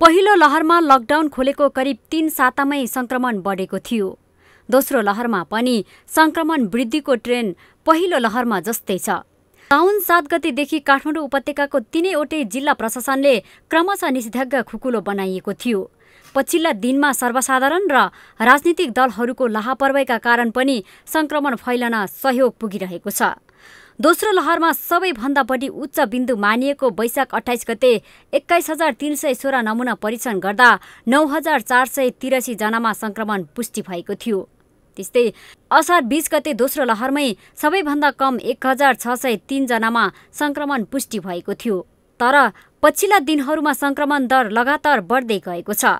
पहिलो लहरमा लकडाउन खोलेको करिब तीन सातामै संक्रमण बढेको थियो। दोस्रो लहरमा पनि संक्रमण वृद्धिको ट्रेन पहिलो लहरमा जस्तै छ। साउन सात गतेदेखि काठमाडौँ उपत्यकाको तिनैवटै जिल्ला प्रशासनले क्रमशः निषेधाज्ञा खुकुलो बनाइएको थियो। पछिल्ला दिनमा सर्वसाधारण र राजनीतिक दलहरूको लापरवाहीका कारण पनि संक्रमण फैलन सहयोग पुगिरहेको छ। दोस्रो लहरमा सबैभन्दा बढी उच्च बिन्दु मानिएको वैशाख अठाइस गते एक्काइस हजार तीन सय सोह्र नमुना परीक्षण गर्दा नौ हजार चार सय तिरासी जनामा संक्रमण पुष्टि भएको थियो। त्यस्तै असार बिस गते दोस्रो लहरमै सबैभन्दा कम एक हजार छ सय तिनजनामा संक्रमण पुष्टि भएको थियो। तर पछिल्ला दिनहरूमा संक्रमण दर लगातार बढ्दै गएको छ।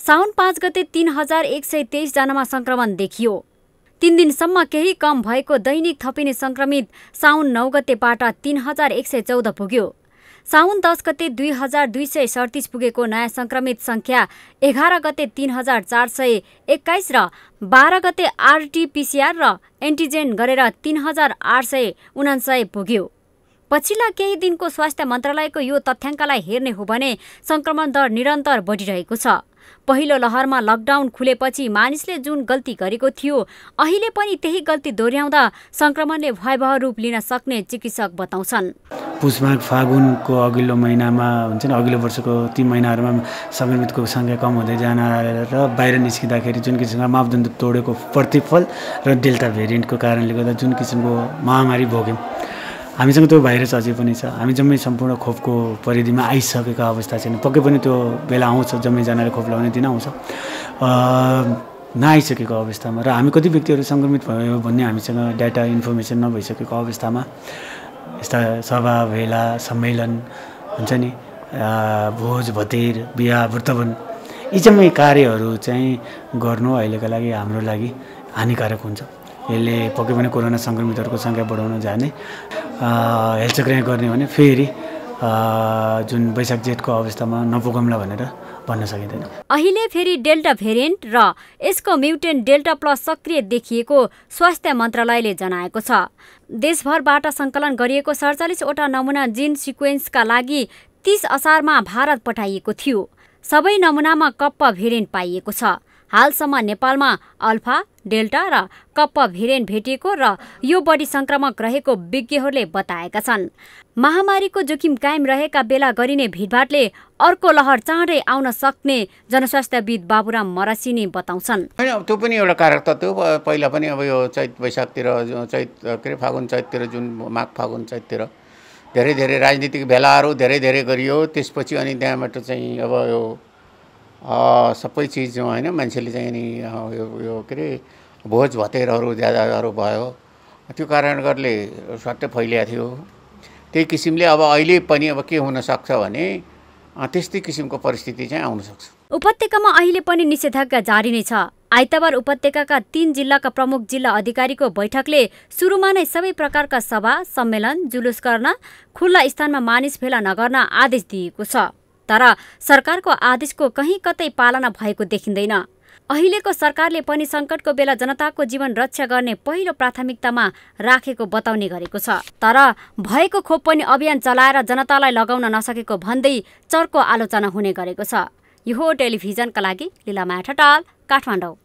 साउन पाँच गते तीन हजार एक सय तेइसजनामा संक्रमण देखियो। तीन दिनसम्म केही कम भएको दैनिक थपिने संक्रमित साउन नौ गतेबाट तीन हजार एक सय चौध पुग्यो। साउन दस गते दुई हजार दुई सय सडतिस पुगेको नयाँ संक्रमित संख्या एघार गते तीन हजार चार सय एक्काइस र बाह्र गते आरटिपिसिआर र एन्टिजेन गरेर तीन हजार आठ सय उनासय पुग्यो। पछिल्ला केही दिनको स्वास्थ्य मन्त्रालयको यो तथ्याङ्कलाई हेर्ने हो भने संक्रमण दर निरन्तर बढिरहेको छ। पहिलो लहरमा लकडाउन खुलेपछि मानिसले जुन गल्ती गरेको थियो अहिले पनि त्यही गल्ती दोहोऱ्याउँदा संक्रमणले भयावह रूप लिन सक्ने चिकित्सक बताउँछन्। पुषमाघ फागुनको अघिल्लो महिनामा हुन्छ नि अघिल्लो वर्षको ती महिनाहरूमा सङ्क्रमितको सङ्ख्या कम हुँदै जान र बाहिर निस्किँदाखेरि जुन किसिमको मापदण्ड तोडेको प्रतिफल र डेल्टा भेरिएन्टको कारणले गर्दा जुन किसिमको महामारी भोग्यौँ। हामीसँग त्यो भाइरस अझै पनि छ। हामी जम्मै सम्पूर्ण खोपको परिधिमा आइसकेको अवस्था छैन। पक्कै पनि त्यो बेला आउँछ जम्मैजनाले खोप लगाउने दिन आउँछ। नआइसकेको अवस्थामा र हामी कति व्यक्तिहरू सङ्क्रमित भयो भन्ने हामीसँग डाटा इन्फर्मेसन नभइसकेको अवस्थामा यस्ता सभा भेला सम्मेलन हुन्छ नि भोज भतेर बिहा व्रतवन यी जम्मै कार्यहरू चाहिँ गर्नु अहिलेको लागि हाम्रो लागि हानिकारक हुन्छ। यसले पक्कै पनि कोरोना सङ्क्रमितहरूको सङ्ख्या बढाउन जाने हेलचक्राइ गर्ने भने फेरि जुन वैशाख जेठको अवस्थामा नपुगौँला भनेर भन्न सकिँदैन। अहिले फेरि डेल्टा भेरिएन्ट र यसको म्युटेन्ट डेल्टा प्लस सक्रिय देखिएको स्वास्थ्य मन्त्रालयले जनाएको छ। देशभरबाट सङ्कलन गरिएको सडचालिसवटा नमुना जिन सिक्वेन्सका लागि तीस असारमा भारत पठाइएको थियो। सबै नमुनामा कप्प भेरिएन्ट पाइएको छ। हालसम्म नेपालमा अल्फा डेल्टा र कप्प भेरिएन्ट भेटिएको र यो बढी संक्रामक रहेको विज्ञहरूले बताएका छन्। महामारीको जोखिम कायम रहेका बेला गरिने भिडभाडले अर्को लहर चाँडै आउन सक्ने जनस्वास्थ्यविद बाबुराम मरासिनी बताउँछन्। होइन त्यो पनि एउटा कारक त त्यो पहिला पनि अब यो चैत वैशाखतिर चैत के अरे फागुन चैततिर जुन माघ फागुन चैततिर धेरै धेरै राजनीतिक भेलाहरू धेरै धेरै गरियो। त्यसपछि अनि त्यहाँबाट चाहिँ अब यो सबै चिज होइन मान्छेले चाहिँ नि यो यो के अरे भोज भतेरहरू ज्यादाहरू भयो। त्यो कारणले गर्ले सट्टै फैलिएको थियो। त्यही किसिमले अब अहिले पनि अब के हुनसक्छ भने त्यस्तै किसिमको परिस्थिति चाहिँ आउनसक्छ। उपत्यकामा अहिले पनि निषेधाज्ञा जारी नै छ। आइतबार उपत्यकाका तीन जिल्लाका प्रमुख जिल्ला अधिकारीको बैठकले सुरुमा नै सबै प्रकारका सभा सम्मेलन जुलुस गर्न खुल्ला स्थानमा मानिस भेला नगर्न आदेश दिएको छ। तर सरकारको आदेशको कहीँ कतै पालना भएको देखिँदैन। अहिलेको सरकारले पनि सङ्कटको बेला जनताको जीवन रक्षा गर्ने पहिलो प्राथमिकतामा राखेको बताउने गरेको छ। तर भएको खोप पनि अभियान चलाएर जनतालाई लगाउन नसकेको भन्दै चर्को आलोचना हुने गरेको छ। यो टेलिभिजनका लागि लिलामाया ठटाल काठमाडौँ।